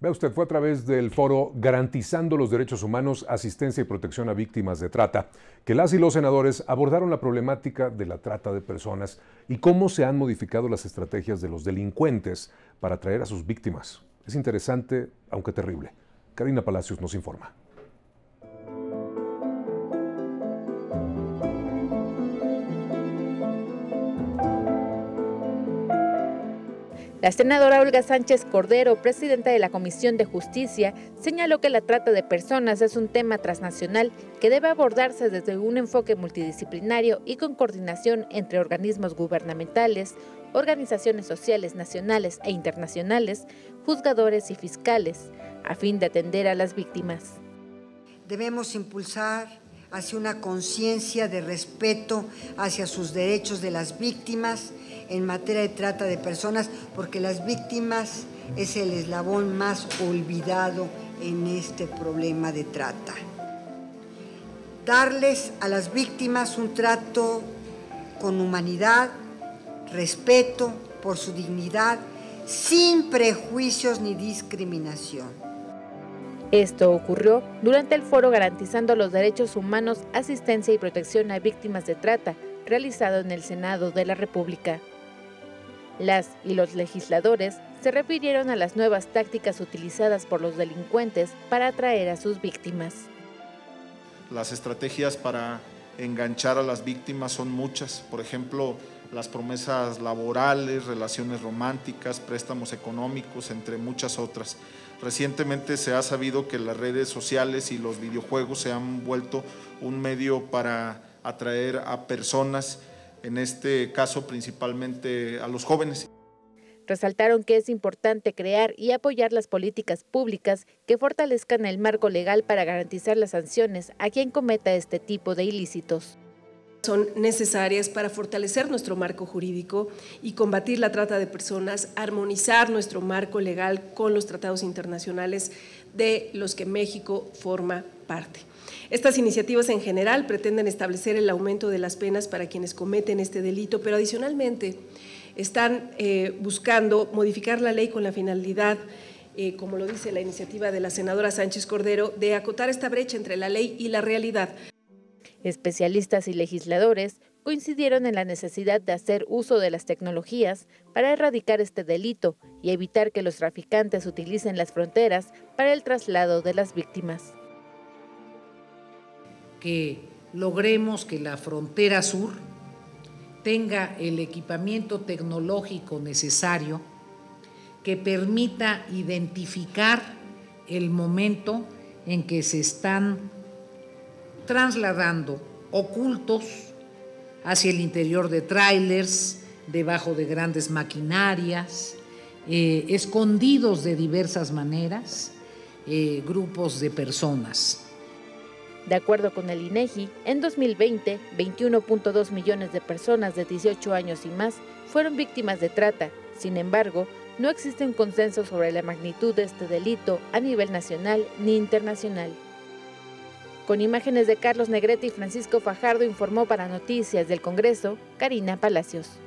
Vea usted, fue a través del foro Garantizando los Derechos Humanos, Asistencia y Protección a Víctimas de Trata, que las y los senadores abordaron la problemática de la trata de personas y cómo se han modificado las estrategias de los delincuentes para atraer a sus víctimas. Es interesante, aunque terrible. Karina Palacios nos informa. La senadora Olga Sánchez Cordero, presidenta de la Comisión de Justicia, señaló que la trata de personas es un tema transnacional que debe abordarse desde un enfoque multidisciplinario y con coordinación entre organismos gubernamentales, organizaciones sociales nacionales e internacionales, juzgadores y fiscales, a fin de atender a las víctimas. Debemos impulsar hacia una conciencia de respeto hacia sus derechos de las víctimas en materia de trata de personas, porque las víctimas es el eslabón más olvidado en este problema de trata. Darles a las víctimas un trato con humanidad, respeto por su dignidad, sin prejuicios ni discriminación. Esto ocurrió durante el foro Garantizando los Derechos Humanos, Asistencia y Protección a Víctimas de Trata, realizado en el Senado de la República. Las y los legisladores se refirieron a las nuevas tácticas utilizadas por los delincuentes para atraer a sus víctimas. Las estrategias para enganchar a las víctimas son muchas, por ejemplo, las promesas laborales, relaciones románticas, préstamos económicos, entre muchas otras. Recientemente se ha sabido que las redes sociales y los videojuegos se han vuelto un medio para atraer a personas en este caso principalmente a los jóvenes. Resaltaron que es importante crear y apoyar las políticas públicas que fortalezcan el marco legal para garantizar las sanciones a quien cometa este tipo de ilícitos son necesarias para fortalecer nuestro marco jurídico y combatir la trata de personas, armonizar nuestro marco legal con los tratados internacionales de los que México forma parte. Estas iniciativas en general pretenden establecer el aumento de las penas para quienes cometen este delito, pero adicionalmente están eh, buscando modificar la ley con la finalidad eh, como lo dice la iniciativa de la senadora Sánchez Cordero, de acotar esta brecha entre la ley y la realidad. Especialistas y legisladores coincidieron en la necesidad de hacer uso de las tecnologías para erradicar este delito y evitar que los traficantes utilicen las fronteras para el traslado de las víctimas. Que logremos que la frontera sur tenga el equipamiento tecnológico necesario que permita identificar el momento en que se están trasladando ocultos hacia el interior de trailers, debajo de grandes maquinarias, eh, escondidos de diversas maneras, eh, grupos de personas. De acuerdo con el INEGI, en 2020, 21.2 millones de personas de 18 años y más fueron víctimas de trata. Sin embargo, no existe un consenso sobre la magnitud de este delito a nivel nacional ni internacional. Con imágenes de Carlos Negrete y Francisco Fajardo informó para Noticias del Congreso, Karina Palacios.